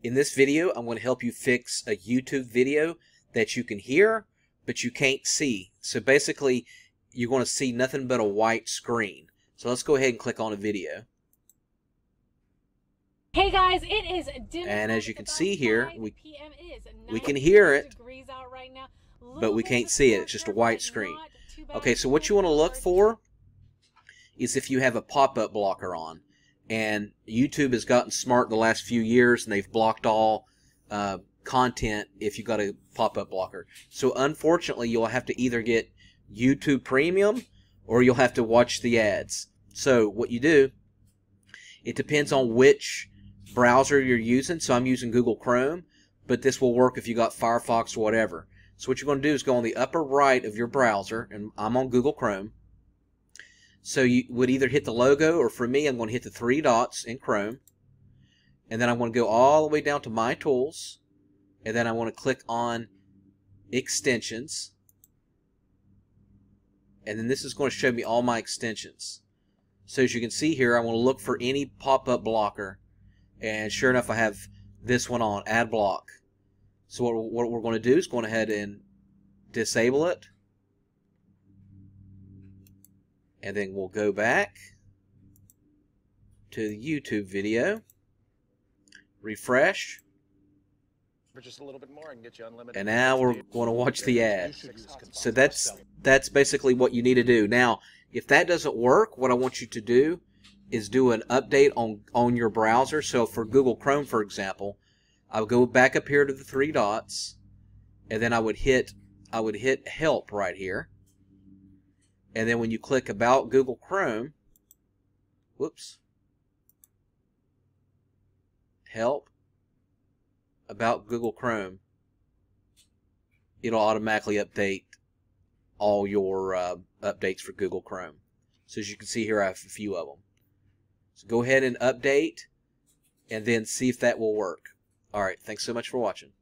In this video, I'm going to help you fix a YouTube video that you can hear, but you can't see. So basically, you're going to see nothing but a white screen. So let's go ahead and click on a video. Hey guys, it is dinner And as you can see here, we- we can hear it, right but we can't see it. It's just a white screen. Okay, so what you want to look for is if you have a pop-up blocker on. And YouTube has gotten smart the last few years, and they've blocked all uh, content if you've got a pop-up blocker. So unfortunately, you'll have to either get YouTube Premium or you'll have to watch the ads. So what you do, it depends on which browser you're using. So I'm using Google Chrome, but this will work if you got Firefox or whatever. So what you're going to do is go on the upper right of your browser, and I'm on Google Chrome. So you would either hit the logo, or for me, I'm going to hit the three dots in Chrome. And then I'm going to go all the way down to More Tools. And then I want to click on Extensions. And then this is going to show me all my extensions. So as you can see here, I want to look for any pop-up blocker. And sure enough, I have this one on, Ad Block. So what, what we're going to do is go ahead and disable it. And then we'll go back to the YouTube video, refresh, For just a little bit more, can get you unlimited. and now we're going to watch the ad. So that's that's basically what you need to do. Now, if that doesn't work, what I want you to do is do an update on on your browser. So for Google Chrome, for example, I would go back up here to the three dots, and then I would hit I would hit Help right here. And then when you click About Google Chrome, whoops, Help, About Google Chrome, it'll automatically update all your uh, updates for Google Chrome. So as you can see here, I have a few of them. So go ahead and update, and then see if that will work. All right, thanks so much for watching.